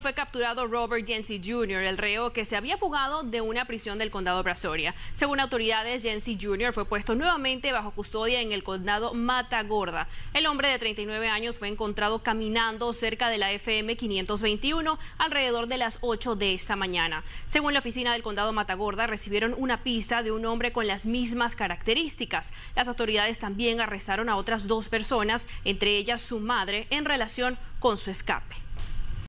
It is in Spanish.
Fue capturado Robert Jensi Jr., el reo que se había fugado de una prisión del condado Brasoria. Según autoridades, Jensi Jr. fue puesto nuevamente bajo custodia en el condado Matagorda. El hombre de 39 años fue encontrado caminando cerca de la FM 521 alrededor de las 8 de esta mañana. Según la oficina del condado Matagorda, recibieron una pista de un hombre con las mismas características. Las autoridades también arrestaron a otras dos personas, entre ellas su madre, en relación con su escape.